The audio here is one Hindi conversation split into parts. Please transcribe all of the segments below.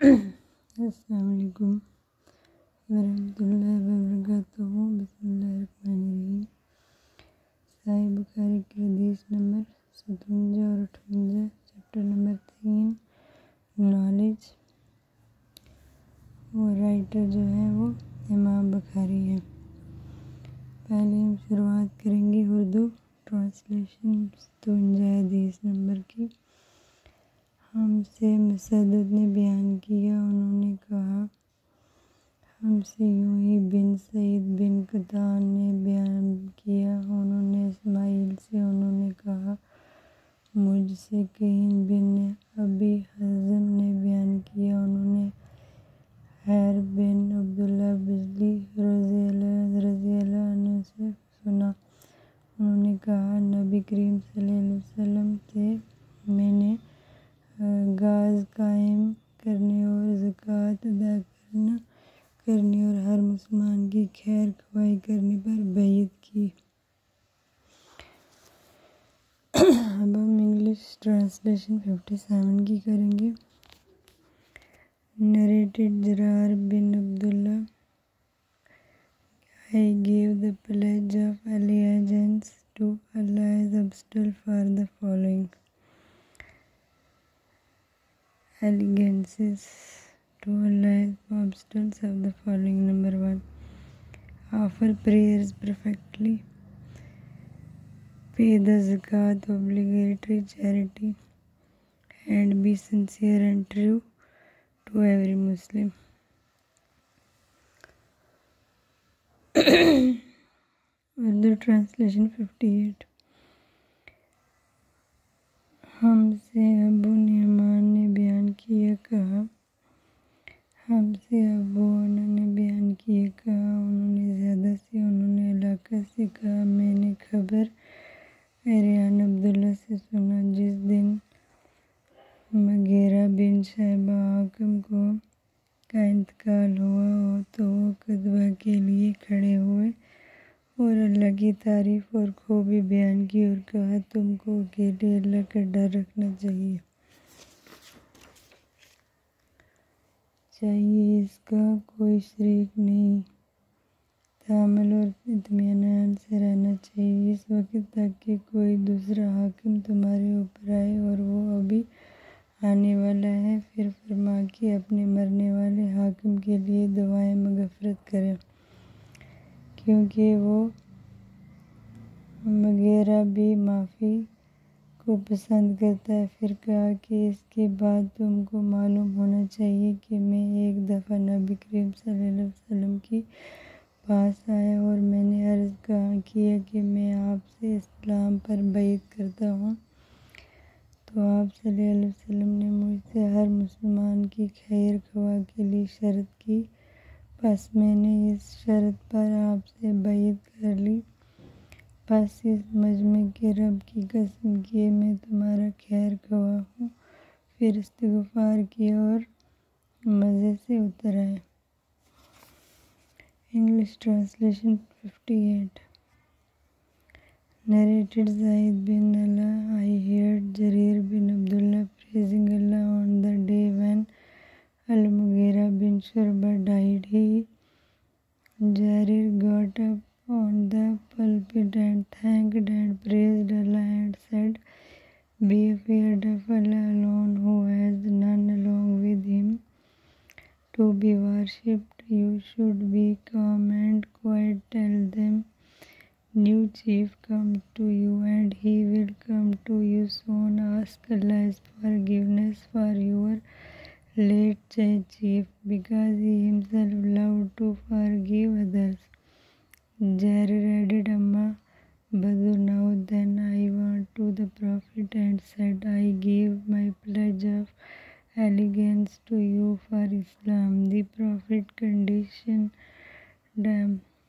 अस्सलामुअलैकुम वरहमतुल्लाहि वबरकातुहू बिस्मिल्लाहिर्रहमानिर्रहीम साहिब बुखारी की हदीस नंबर सतवंजा और अठवंजा, चैप्टर नंबर तीन नॉलेज वो राइटर जो है, वो इमाम बुखारी है। पहले हम शुरुआत करेंगे उर्दू ट्रांसलेशन सतवंजा हदीस नंबर की हमसे मसद ने बयान किया। उन्होंने कहा, हमसे यूँ ही बिन सईद बिन कतान ने बयान किया। उन्होंने इसमाइल से उन्होंने कहा, मुझसे कहीं बिन अभी हजम ने बयान किया। उन्होंने हैर बिन अब्दुल्ला बिजली रज़ी से सुना। उन्होंने कहा, नबी करीम सल्लल्लाहु अलैहि वसल्लम से मैंने गाज कायम करने और ज़क़़त अदा करना करने और हर मुसलमान की खैर खवाई करने पर बैत की अब हम इंग्लिश ट्रांसलेशन फिफ्टी सेवन की करेंगे। Narrated Jarir bin Abdullah I gave the pledge of allegiance to Allah's for the following allegiances to Allah's obstacles of the following number one offer prayers perfectly paid zakat obligatory charity and be sincere and true to every Muslim Urdu translation fifty eight हमसे अबू नहमान ने बयान किया, कहा, हमसे अबू अना ने बयान किए कहा, उन्होंने ज़्यादा से उन्होंने इलाका से कहा, मैंने खबर एरियान अब्दुल्ला से सुना, जिस दिन मगेरा बिन शहबा हाकम को का इंतकाल हुआ हो तो वो कदवा के लिए खड़े हुए और अल्लाह की तारीफ़ और खूबी बयान की और कहा, तुमको अकेले अल्लाह का डर रखना चाहिए। चाहिए इसका कोई शरीक नहीं। तामल और इतमान से रहना चाहिए। इस वक्त तक कि कोई दूसरा हाकिम तुम्हारे ऊपर आए और वो अभी आने वाला है, फिर फरमा कि अपने मरने वाले हाकिम के लिए दुआएँ मगफरत करें। क्योंकि वो वगैरह भी माफ़ी को पसंद करता है। फिर कहा कि इसके बाद तुमको मालूम होना चाहिए कि मैं एक दफ़ा नबी करीम सल्लल्लाहु अलैहि वसल्लम की पास आया और मैंने अर्ज़ कहा किया कि मैं आपसे इस्लाम पर बैत करता हूँ तो आप सल्लल्लाहु अलैहि वसल्लम ने मुझसे हर मुसलमान की खैर खवा के लिए शर्त की बस मैंने इस शर्त पर आपसे बैत कर ली। बस इस मजमे के रब की कसम किए मैं तुम्हारा खैर गवा हूँ। फिर इस्तफार की और मज़े से उतर आए। English translation fifty eight narrated Zahid bin Allah I hear Jarir bin Abdullah praising Allah on the day one Almughira bin Shuba to be worshipped. You should be calm and quiet. Tell them, New chief come to you, and he will come to you soon. Ask Allah's forgiveness for your late chief because he himself loved to forgive others. Jarir added, Amma Badu, now then I went to the Prophet and said, I give my pledge of allegiance to you for Islam. The Prophet conditioned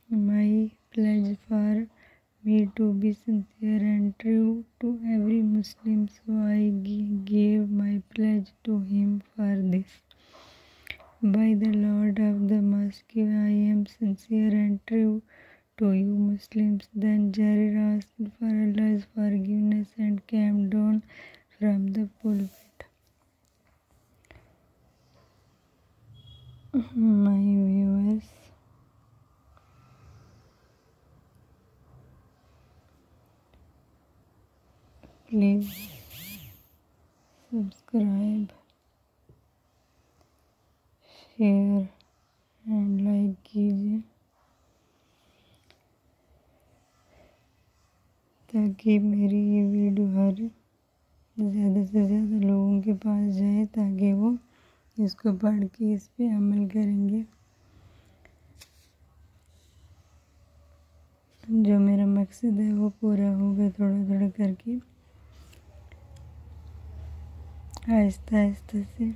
my pledge for me to be sincere and true to every Muslim, so I gave my pledge to him for this. By the Lord of the Mosque, I am sincere and true to you Muslims. Then Jarir asked for Allah's forgiveness and came down from the pulpit. My viewers please subscribe share and like कीजिए, ताकि मेरी ये वीडियो हर ज़्यादा से ज़्यादा लोगों के पास जाए, ताकि वो इसको पढ़ के इस पर अमल करेंगे। जो मेरा मकसद है वो पूरा होगा थोड़ा थोड़ा करके। आहिस्ता आहिस्ता से।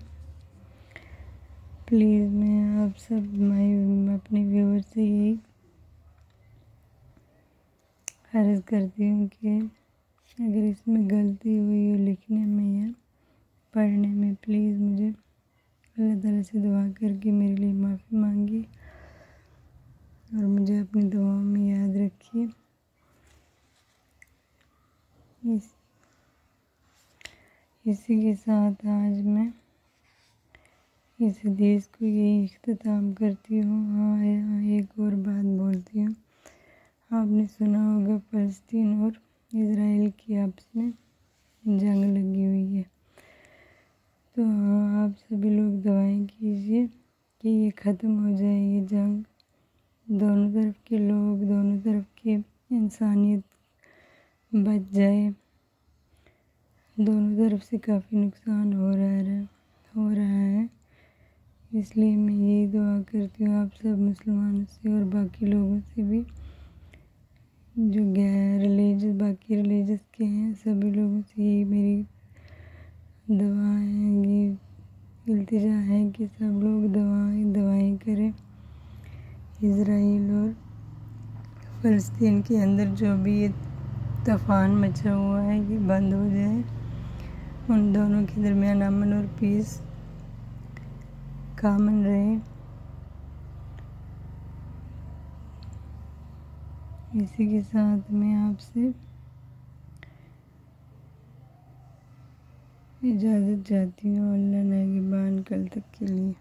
प्लीज़ मैं आप सब, मैं अपने व्यूवर से यही अर्ज़ करती हूँ कि अगर इसमें गलती हुई हो लिखने में या पढ़ने में, प्लीज़ मुझे अल्लाह ताला से दुआ करके मेरे लिए माफ़ी मांगी और मुझे अपनी दुआओं में याद रखिए। इस, इसी के साथ आज मैं इस देश को यही अख्ताम करती हूँ। हाँ हाँ एक और बात बोलती हूँ। आपने सुना होगा, फ़लस्तीन और इसराइल की आपस में जंग लगी हुई है। तो आप सभी लोग दवाएँ कीजिए कि ये ख़त्म हो जाए, ये जंग। दोनों तरफ़ के लोग, दोनों तरफ़ के इंसानियत बच जाए। दोनों तरफ़ से काफ़ी नुकसान हो रहा है, हो रहा है। इसलिए मैं यही दुआ करती हूँ आप सब मुसलमानों से और बाकी लोगों से भी। जो गैर रिलीजियस बाकी रिलीजियस के हैं, सभी लोगों से यही मेरी दवा ये इल्तिजा है कि सब लोग दवाएँ दवाएँ करें। इसराइल और फ़लस्तीन के अंदर जो भी ये तूफ़ान मचा हुआ है, ये बंद हो जाए। उन दोनों के दरमियान अमन और पीस कामन रहे। इसी के साथ मैं आपसे इजाज़त चाहती हूँ अल्लाह नगेबान कल तक के लिए।